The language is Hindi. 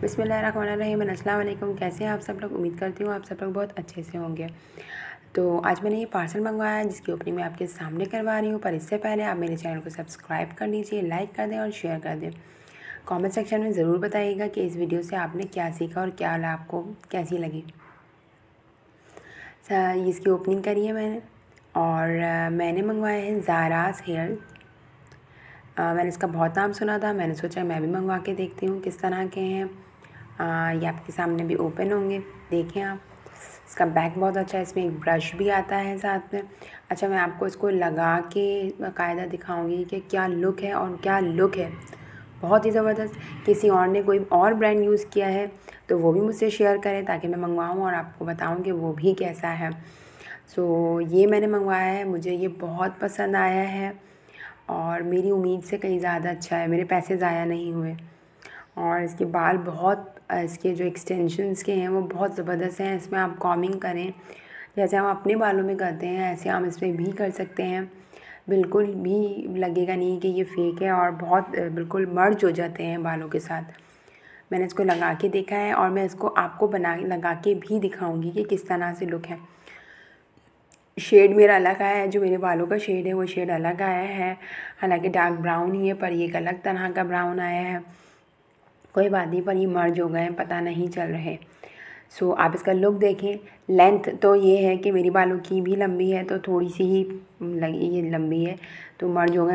बिसमीम अस्सलाम कैसे हैं आप सब लोग? उम्मीद करती हूँ आप सब लोग बहुत अच्छे से होंगे। तो आज मैंने ये पार्सल मंगवाया है, जिसकी ओपनिंग मैं आपके सामने करवा रही हूँ। पर इससे पहले आप मेरे चैनल को सब्सक्राइब कर लीजिए, लाइक कर दें और शेयर कर दें। कमेंट सेक्शन में ज़रूर बताइएगा कि इस वीडियो से आपने क्या सीखा और क्या आपको कैसी लगी। इसकी ओपनिंग करी है मैंने और मैंने मंगवाया है ज़ारास हेयर। मैंने इसका बहुत नाम सुना था, मैंने सोचा मैं भी मंगवा के देखती हूँ किस तरह के हैं। ये आपके सामने भी ओपन होंगे, देखें आप। इसका बैक बहुत अच्छा है, इसमें एक ब्रश भी आता है साथ में। अच्छा मैं आपको इसको लगा के बाकायदा दिखाऊँगी कि क्या लुक है और क्या लुक है। बहुत ही ज़बरदस्त, किसी और ने कोई और ब्रांड यूज़ किया है तो वो भी मुझसे शेयर करें ताकि मैं मंगवाऊँ और आपको बताऊँ कि वो भी कैसा है। सो ये मैंने मंगवाया है, मुझे ये बहुत पसंद आया है। और मेरी उम्मीद से कहीं ज़्यादा अच्छा है, मेरे पैसे ज़ाया नहीं हुए। और इसके बाल बहुत, इसके जो एक्सटेंशंस के हैं वो बहुत ज़बरदस्त हैं, इसमें आप कॉमिंग करें। जैसे हम अपने बालों में करते हैं, ऐसे हम इसमें भी कर सकते हैं। बिल्कुल भी लगेगा नहीं कि ये फेक है और बहुत, बिल्कुल मर्ज हो जाते हैं बालों के साथ। मैंने इसको लगा के देखा है और मैं इसको आपको बना, लगा के भी दिखाऊँगी कि किस तरह से लुक है। शेड मेरा अलग आया है, जो मेरे बालों का शेड है, वो शेड अलग आया है। हालाँकि डार्क ब्राउन ही है, पर ये एक अलग तरह का ब्राउन आया है। कोई बात नहीं, पर ये मर्ज हो गए हैं, पता नहीं चल रहे। सो आप इसका लुक देखें। लेंथ तो ये है कि मेरी बालों की भी लंबी है तो थोड़ी सी ही लगी, ये लंबी है तो मर्ज हो गए।